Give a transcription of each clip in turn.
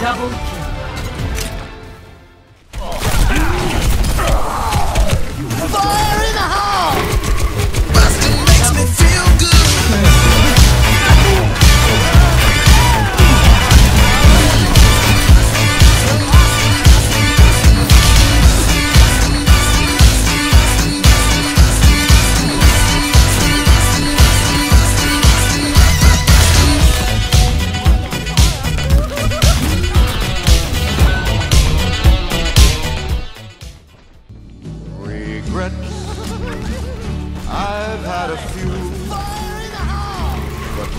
Double kill.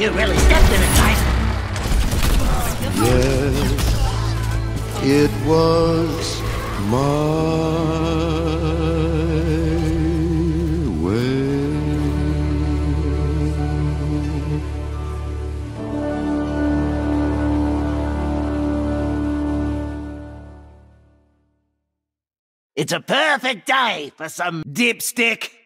you really stepped in it, mate. Yes, it was my way. It's a perfect day for some Dipstick!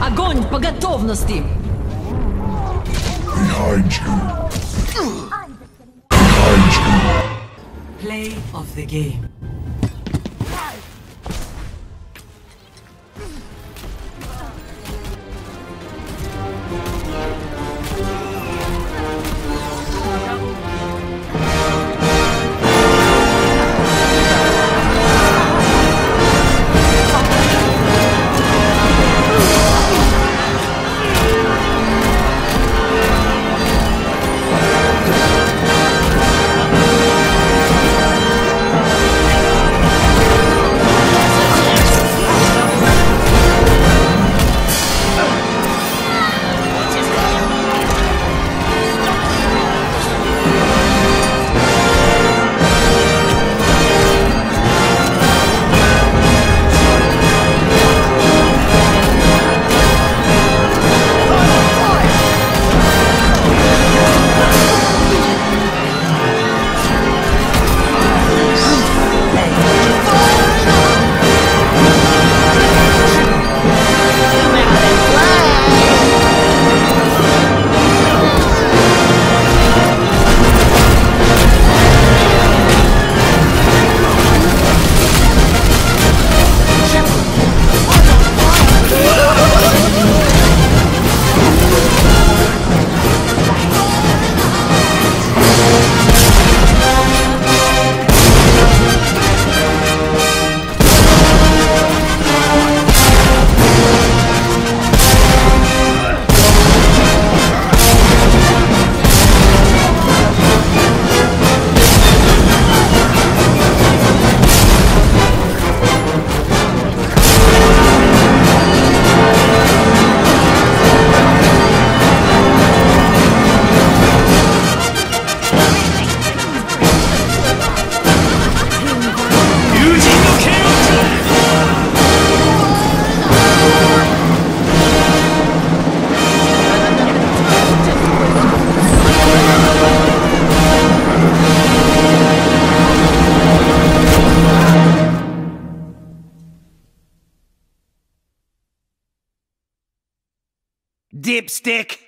Огонь по готовности! Behind you. Behind you. Play of the game. Dipstick.